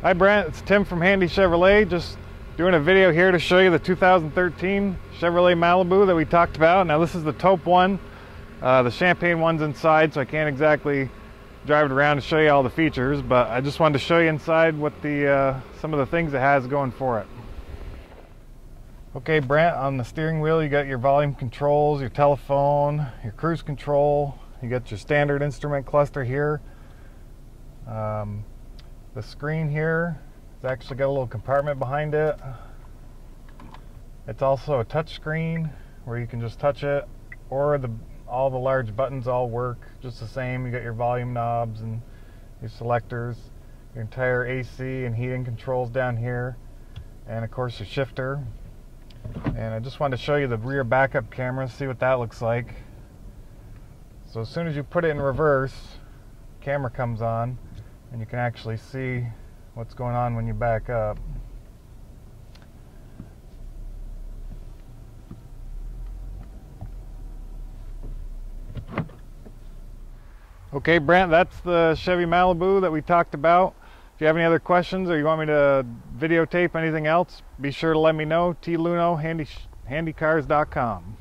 Hi Brent, it's Tim from Handy Chevrolet. Just doing a video here to show you the 2013 Chevrolet Malibu that we talked about. Now this is the taupe one. Uh, the champagne one's inside, so I can't exactly drive it around to show you all the features, but I just wanted to show you inside what the uh, some of the things it has going for it. Okay, Brent, on the steering wheel you got your volume controls, your telephone, your cruise control, you got your standard instrument cluster here. Um, the screen here it's actually got a little compartment behind it. It's also a touch screen where you can just touch it or the all the large buttons all work just the same. You got your volume knobs and your selectors, your entire AC and heating controls down here, and of course your shifter. And I just wanted to show you the rear backup camera, see what that looks like. So as soon as you put it in reverse, camera comes on and you can actually see what's going on when you back up. Okay, Brent, that's the Chevy Malibu that we talked about. If you have any other questions or you want me to videotape anything else, be sure to let me know. T Luno, handy, handycars.com.